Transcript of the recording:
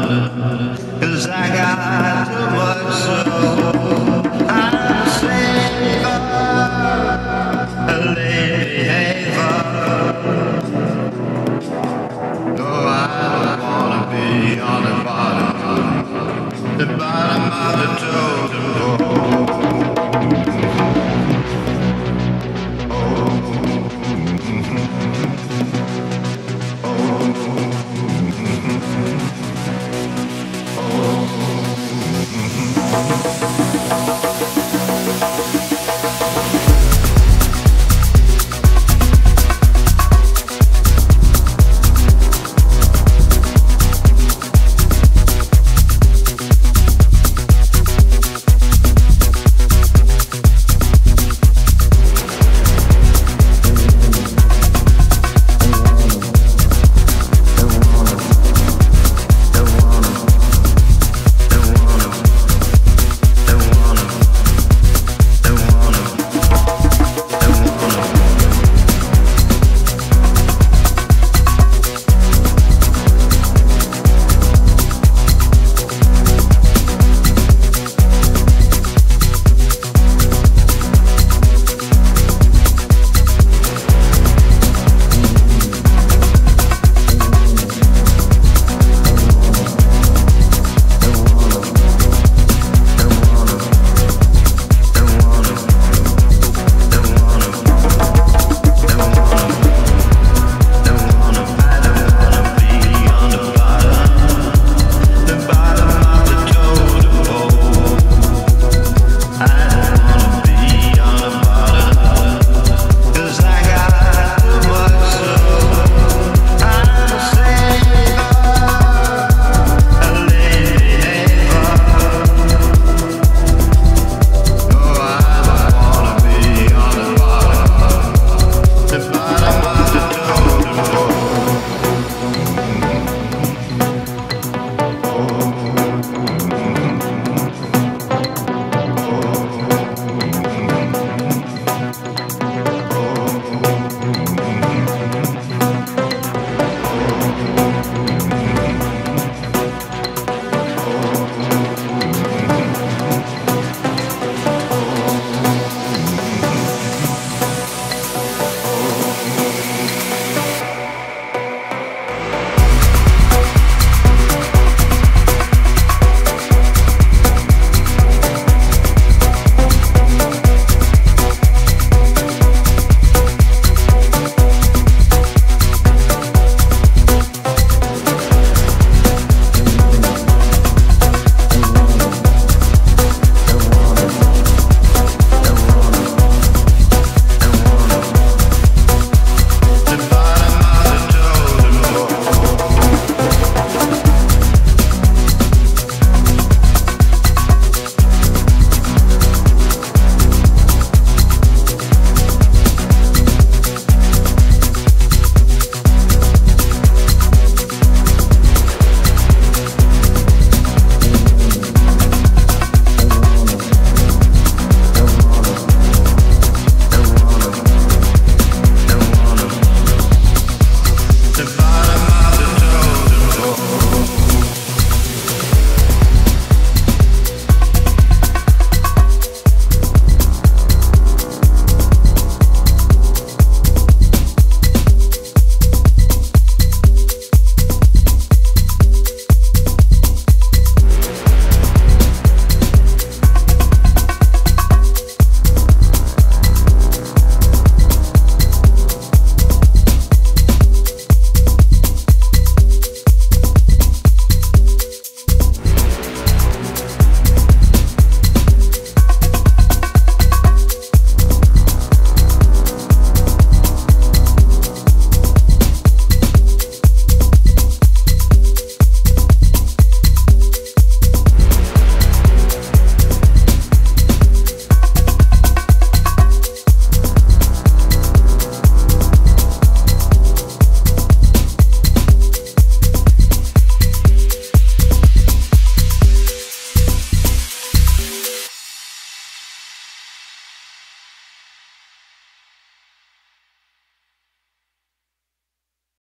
Cause I got